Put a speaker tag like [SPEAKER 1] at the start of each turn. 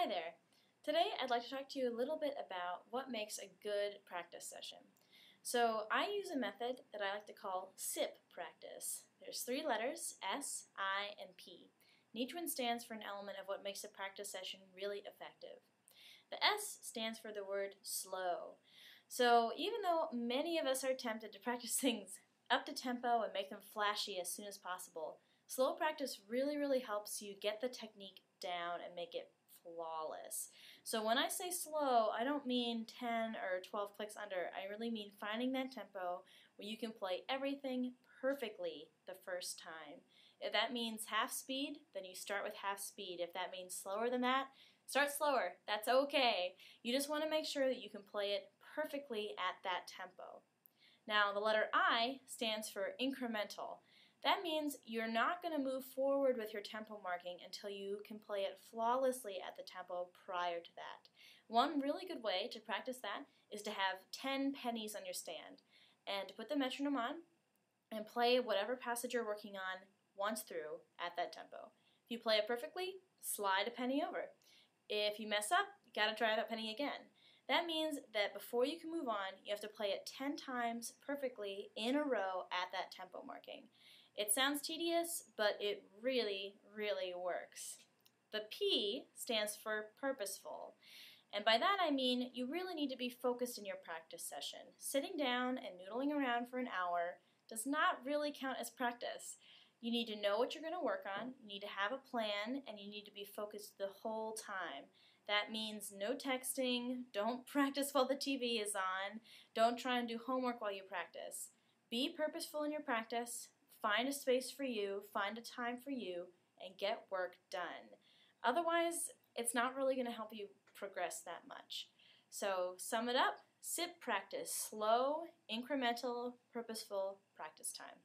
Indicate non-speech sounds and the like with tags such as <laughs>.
[SPEAKER 1] Hi there. Today I'd like to talk to you a little bit about what makes a good practice session. So I use a method that I like to call SIP practice. There's three letters, S, I, and P. And each one stands for an element of what makes a practice session really effective. The S stands for the word slow. So even though many of us are tempted to practice <laughs> things up to tempo and make them flashy as soon as possible, slow practice really, really helps you get the technique down and make it flawless. So when I say slow, I don't mean 10 or 12 clicks under. I really mean finding that tempo where you can play everything perfectly the first time. If that means half speed, then you start with half speed. If that means slower than that, start slower. That's okay. You just want to make sure that you can play it perfectly at that tempo. Now, the letter I stands for incremental. That means you're not going to move forward with your tempo marking until you can play it flawlessly at the tempo prior to that. One really good way to practice that is to have 10 pennies on your stand and put the metronome on and play whatever passage you're working on once through at that tempo. If you play it perfectly, slide a penny over. If you mess up, you gotta try that penny again. That means that before you can move on, you have to play it 10 times perfectly in a row at that tempo marking. It sounds tedious, but it really, really works. The P stands for purposeful. And by that I mean you really need to be focused in your practice session. Sitting down and noodling around for an hour does not really count as practice. You need to know what you're going to work on, you need to have a plan, and you need to be focused the whole time. That means no texting, don't <laughs> practice while the TV is on, don't try and do homework while you practice. Be purposeful in your practice, find a space for you, find a time for you, and get work done. Otherwise, it's not really going to help you progress that much. So, sum it up SIP practice slow, incremental, purposeful practice time.